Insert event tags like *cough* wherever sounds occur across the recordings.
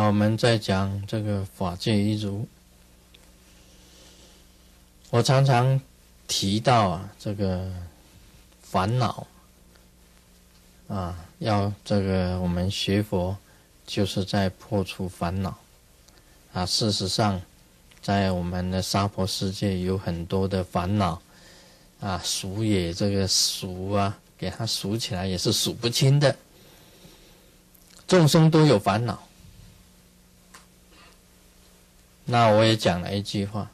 那，我们再讲这个法界一如。我常常提到啊，这个烦恼啊，要这个我们学佛就是在破除烦恼啊。事实上，在我们的娑婆世界有很多的烦恼啊，数也这个数啊，给它数起来也是数不清的。众生都有烦恼。那我也讲了一句话：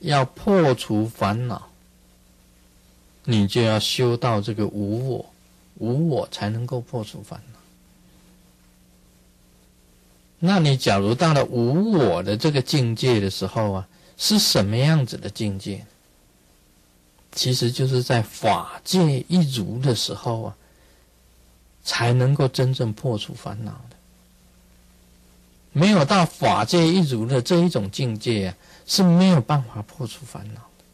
要破除烦恼，你就要修到这个无我，无我才能够破除烦恼。那你假如到了无我的这个境界的时候啊，是什么样子的境界？其实就是在法界一如的时候啊，才能够真正破除烦恼的。没有到法界一如的这一种境界啊，是没有办法破除烦恼的。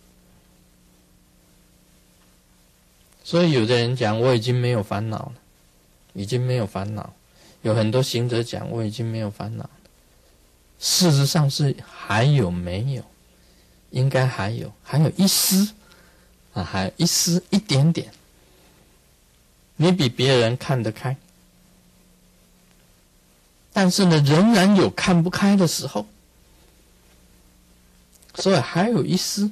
所以有的人讲我已经没有烦恼了，已经没有烦恼。有很多行者讲我已经没有烦恼了，事实上是还有没有？应该还有，还有一丝啊，还有一丝一点点。你比别人看得开。但是呢，仍然有看不开的时候，所以还有一丝，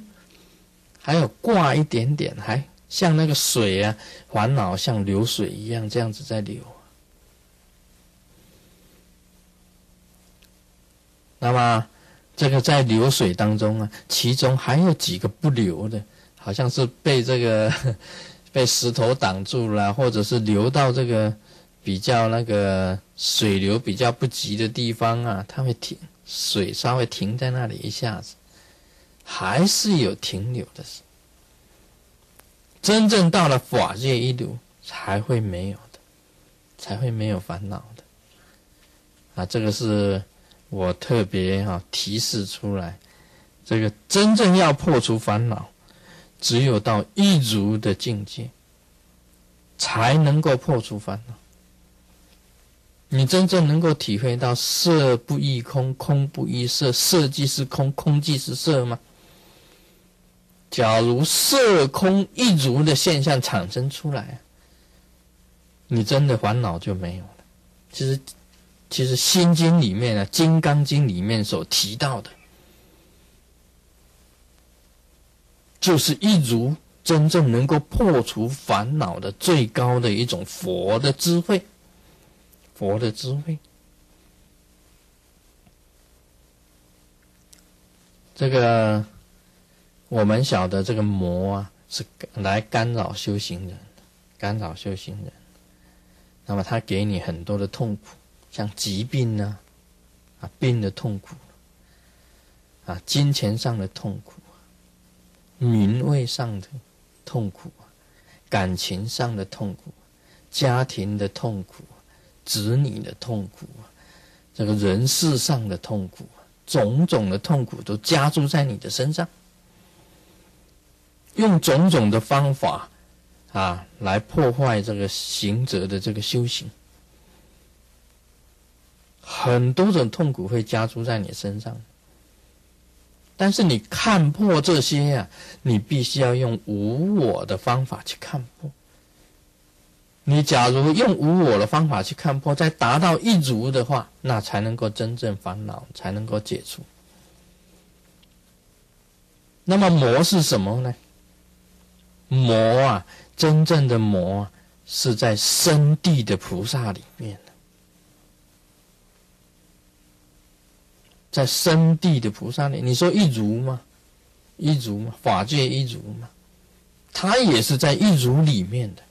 还有挂一点点，还像那个水啊，烦恼像流水一样这样子在流。那么，这个在流水当中啊，其中还有几个不流的，好像是被这个 *laughs* 被石头挡住了，或者是流到这个。比较那个水流比较不急的地方啊，它会停，水稍微停在那里一下子，还是有停留的。真正到了法界一流，才会没有的，才会没有烦恼的。啊，这个是我特别哈提示出来，这个真正要破除烦恼，只有到一如的境界，才能够破除烦恼。你真正能够体会到色不异空，空不异色，色即是空，空即是色吗？假如色空一如的现象产生出来，你真的烦恼就没有了。其实，其实《心经》里面呢，《金刚经》里面所提到的，就是一如真正能够破除烦恼的最高的一种佛的智慧。佛的智慧，这个我们晓得，这个魔啊是来干扰修行人，干扰修行人。那么他给你很多的痛苦，像疾病呢，啊病的痛苦，啊金钱上的痛苦，名位上的痛苦，感情上的痛苦，家庭的痛苦。子女的痛苦，这个人世上的痛苦，种种的痛苦都加注在你的身上，用种种的方法啊来破坏这个行者的这个修行，很多种痛苦会加注在你身上，但是你看破这些呀，你必须要用无我的方法去看破。你假如用无我的方法去看破，再达到一如的话，那才能够真正烦恼才能够解除。那么魔是什么呢？魔啊，真正的魔是在深地的菩萨里面在深地的菩萨里，你说一如吗？一如吗？法界一如吗？它也是在一如里面的。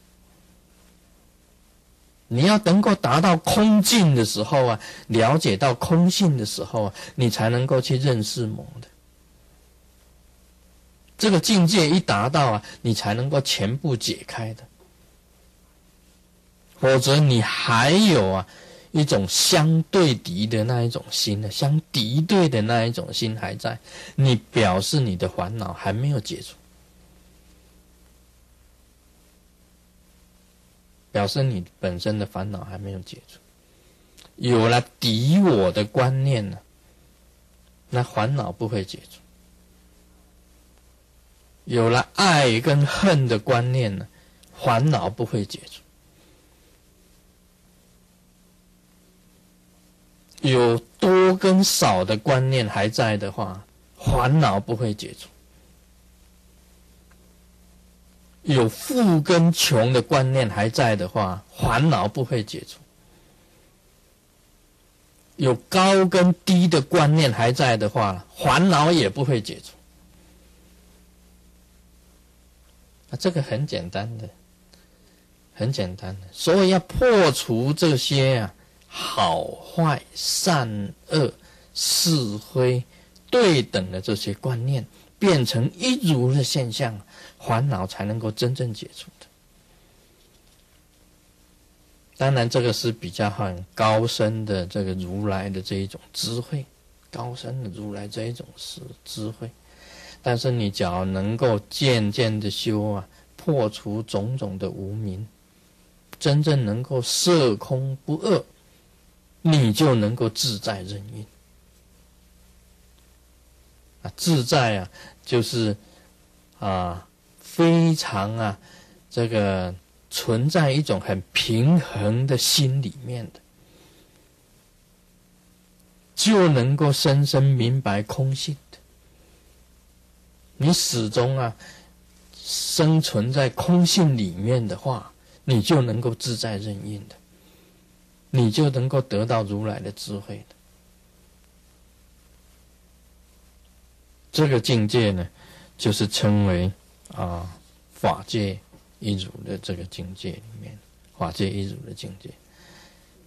你要能够达到空境的时候啊，了解到空性的时候啊，你才能够去认识魔的。这个境界一达到啊，你才能够全部解开的。否则你还有啊一种相对敌的那一种心呢，相敌对的那一种心还在，你表示你的烦恼还没有解除。表示你本身的烦恼还没有解除，有了敌我的观念呢，那烦恼不会解除；有了爱跟恨的观念呢，烦恼不会解除；有多跟少的观念还在的话，烦恼不会解除；有富跟穷的观念还在的话，烦恼不会解除。有高跟低的观念还在的话，烦恼也不会解除。啊，这个很简单的，很简单的。所以要破除这些啊好坏、善恶、是非对等的这些观念，变成一如的现象，烦恼才能够真正解除的。当然，这个是比较很高深的这个如来的这一种智慧，高深的如来这一种是智慧。但是你只要能够渐渐的修啊，破除种种的无明，真正能够色空不恶，你就能够自在任运。啊，自在啊，就是啊，非常啊，这个。存在一种很平衡的心里面的，就能够深深明白空性的。你始终啊，生存在空性里面的话，你就能够自在任运的，你就能够得到如来的智慧的。这个境界呢，就是称为啊法界。一如的这个境界里面，法界一如的境界，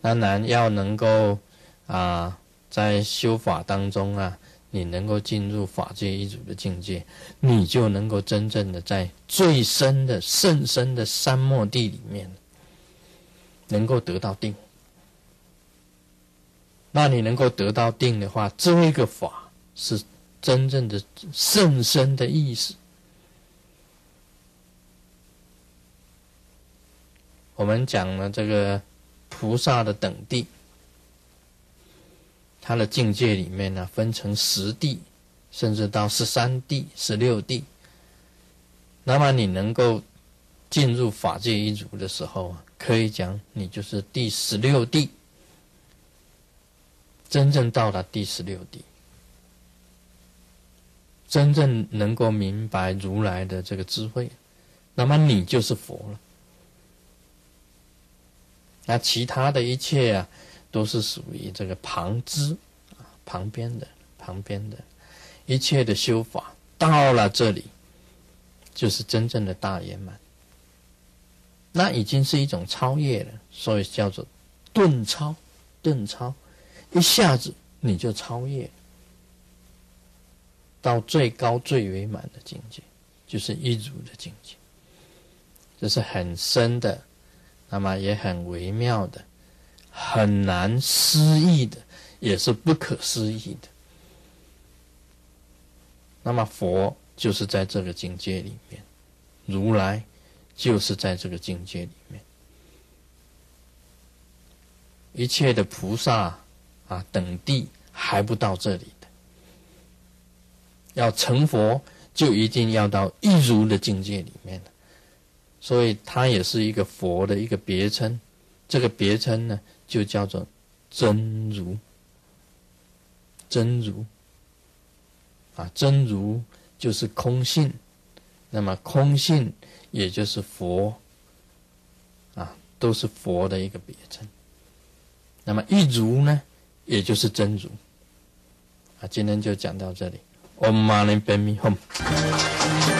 当然要能够啊，在修法当中啊，你能够进入法界一如的境界，你就能够真正的在最深的甚深的三摩地里面，能够得到定。那你能够得到定的话，这个法是真正的甚深的意思。我们讲了这个菩萨的等地，他的境界里面呢，分成十地，甚至到十三地、十六地。那么你能够进入法界一族的时候啊，可以讲你就是第十六地，真正到达第十六地，真正能够明白如来的这个智慧，那么你就是佛了。那其他的一切啊，都是属于这个旁支啊，旁边的、旁边的，一切的修法到了这里，就是真正的大圆满。那已经是一种超越了，所以叫做顿超，顿超，一下子你就超越到最高最圆满的境界，就是一如的境界，这是很深的。那么也很微妙的，很难思议的，也是不可思议的。那么佛就是在这个境界里面，如来就是在这个境界里面，一切的菩萨啊等地还不到这里的，要成佛就一定要到一如的境界里面了。所以它也是一个佛的一个别称，这个别称呢就叫做真如。真如啊，真如就是空性，那么空性也就是佛啊，都是佛的一个别称。那么一如呢，也就是真如啊。今天就讲到这里，Om Mani Padme Hum。